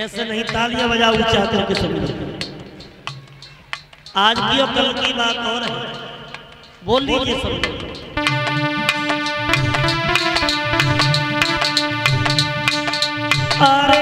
ऐसे नहीं तालियाँ बजा ऊँचा करके समझो आज की और कल की बात और है। बोल लीजिए समझो अरे